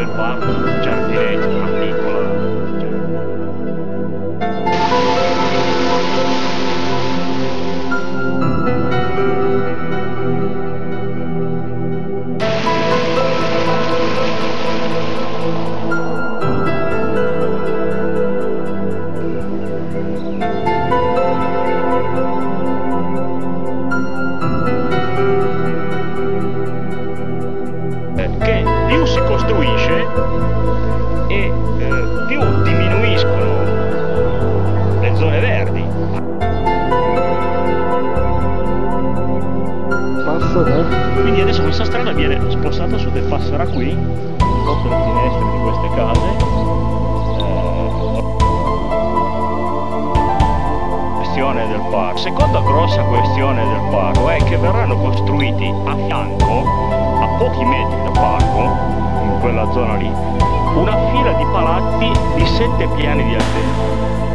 and one japanese e eh, più diminuiscono le zone verdi. Passa da Quindi adesso questa strada viene spostata su e passerà qui, sotto le finestre di queste case. Eh, questione del parco. Seconda grossa questione del parco è che verranno costruiti a fianco, a pochi metri dal parco, quella zona lì, una fila di palazzi di sette piani di altezza.